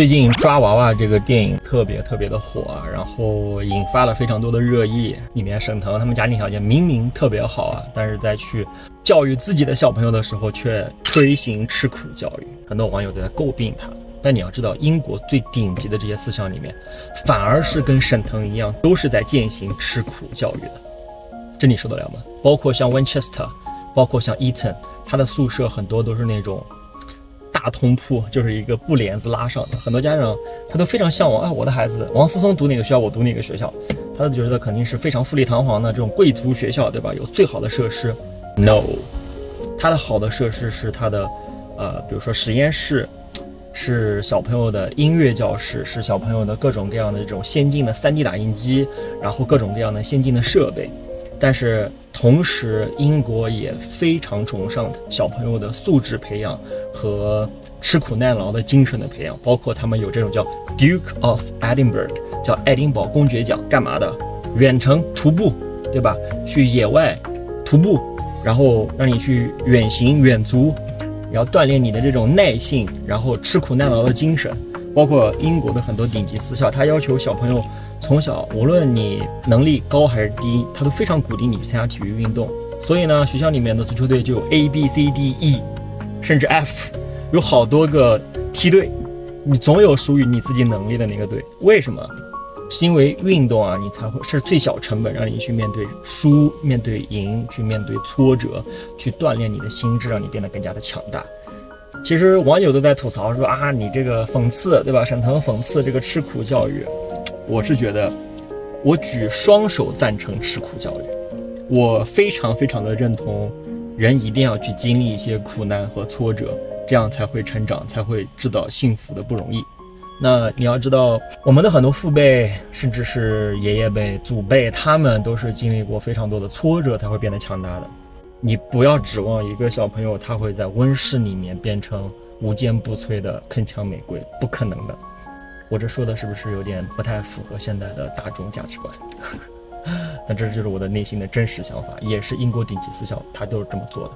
最近抓娃娃这个电影特别特别的火啊，然后引发了非常多的热议。里面沈腾他们家庭条件明明特别好啊，但是在去教育自己的小朋友的时候，却推行吃苦教育，很多网友都在诟病他。但你要知道，英国最顶级的这些思想里面，反而是跟沈腾一样，都是在践行吃苦教育的。这你受得了吗？包括像 Winchester，包括像 Eton，他的宿舍很多都是那种大通铺，就是一个布帘子拉上的。很多家长他都非常向往啊，我的孩子王思聪读哪个学校，我读哪个学校，他都觉得肯定是非常富丽堂皇的这种贵族学校，对吧？有最好的设施。No，他的好的设施是他的，呃，比如说实验室。是小朋友的音乐教室，是小朋友的各种各样的这种先进的 3D 打印机，然后各种各样的先进的设备。但是同时，英国也非常崇尚小朋友的素质培养和吃苦耐劳的精神的培养，包括他们有这种叫 Duke of Edinburgh，叫爱丁堡公爵奖，干嘛的？远程徒步，对吧？去野外徒步，然后让你去远行远足。然后锻炼你的这种耐性，然后吃苦耐劳的精神，包括英国的很多顶级私校，他要求小朋友从小，无论你能力高还是低，他都非常鼓励你去参加体育运动。所以呢，学校里面的足球队就有 A B C D E，甚至 F，有好多个梯队，你总有属于你自己能力的那个队。为什么？是因为运动啊，你才会是最小成本让你去面对输、面对赢、去面对挫折，去锻炼你的心智，让你变得更加的强大。其实网友都在吐槽说啊，你这个讽刺，对吧？沈腾讽刺这个吃苦教育，我是觉得，我举双手赞成吃苦教育。我非常非常的认同，人一定要去经历一些苦难和挫折，这样才会成长，才会知道幸福的不容易。那你要知道，我们的很多父辈，甚至是爷爷辈、祖辈，他们都是经历过非常多的挫折才会变得强大的。你不要指望一个小朋友他会在温室里面变成无坚不摧的铿锵玫瑰，不可能的。我这说的是不是有点不太符合现在的大众价值观？但这就是我的内心的真实想法，也是英国顶级私校他都是这么做的。